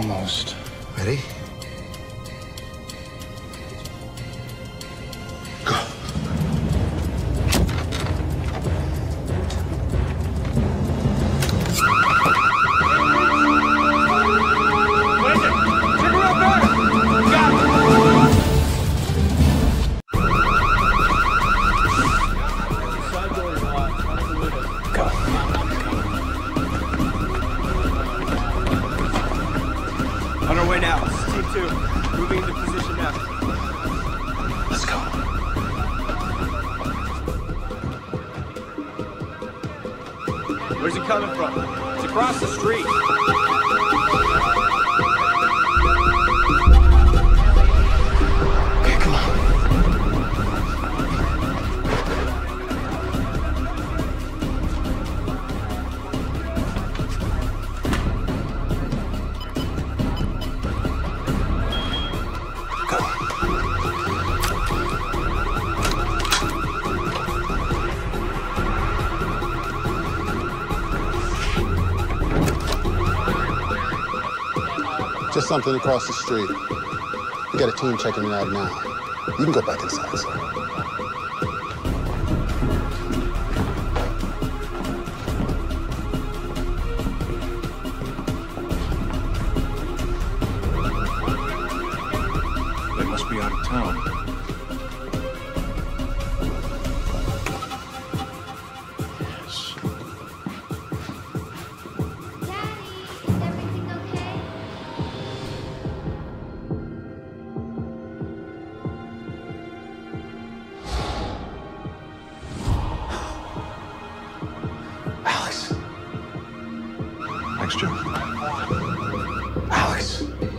Almost. Ready? Where's he coming from? It's across the street. Just something across the street. We got a team checking it out now. You can go back inside, sir. They must be out of town. question. Alex.